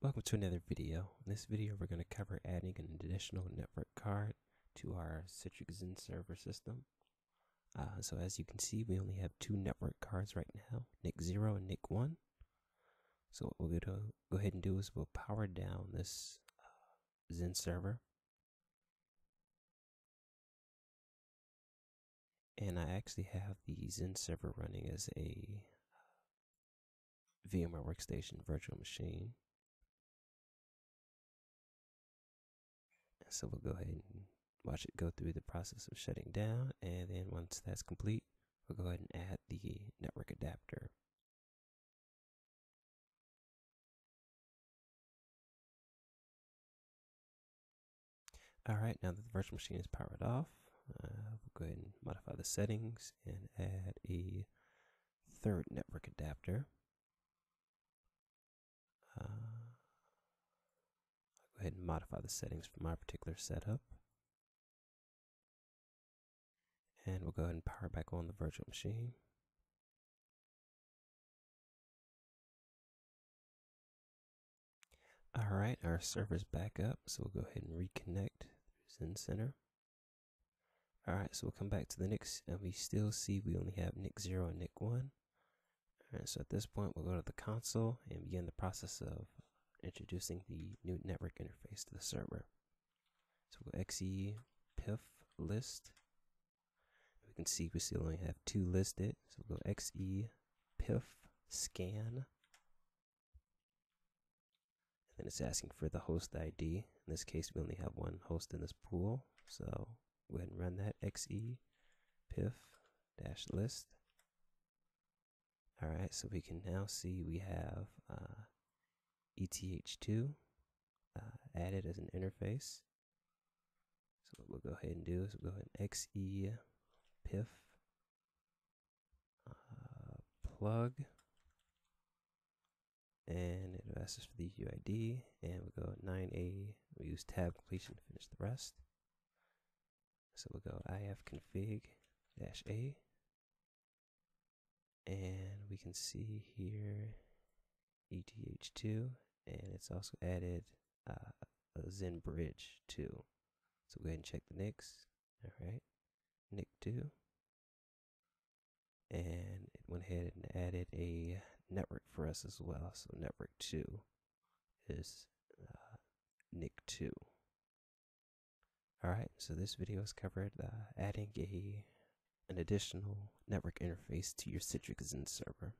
Welcome to another video. In this video, we're going to cover adding an additional network card to our Citrix XenServer system. Uh, so as you can see, we only have two network cards right now, NIC 0 and NIC 1. So what we're going to go ahead and do is we'll power down this uh, XenServer. And I actually have the XenServer running as a uh, VMware Workstation virtual machine. So we'll go ahead and watch it go through the process of shutting down. And then once that's complete, we'll go ahead and add the network adapter. All right, now that the virtual machine is powered off, uh, we'll go ahead and modify the settings and add a third network adapter. Uh, I'll go ahead and modify the settings for my particular setup. And we'll go ahead and power back on the virtual machine. All right, our server's back up, so we'll go ahead and reconnect through XenCenter. All right, so we'll come back to the NICs, and we still see we only have NIC 0 and NIC 1. All right, so at this point, we'll go to the console and begin the process of introducing the new network interface to the server. So we'll xe pif list. We can see we still only have two listed. So we'll go xe pif scan. And then it's asking for the host ID. In this case, we only have one host in this pool. So go ahead and run that xe pif dash list. All right, so we can now see we have uh, ETH2 uh, added as an interface. So what we'll go ahead and do is we'll go ahead and xe pif uh, plug and it asks us for the UID and we'll go 9A we use tab completion to finish the rest so we'll go ifconfig dash A and we can see here ETH2 and it's also added uh, a Xen bridge too. So go ahead and check the NICs. All right, NIC 2. And it went ahead and added a network for us as well. So network 2 is uh, NIC 2. All right, so this video has covered uh, adding a an additional network interface to your Citrix XenServer.